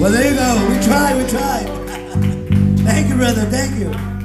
Well, there you go. We tried, we tried. Thank you, brother. Thank you.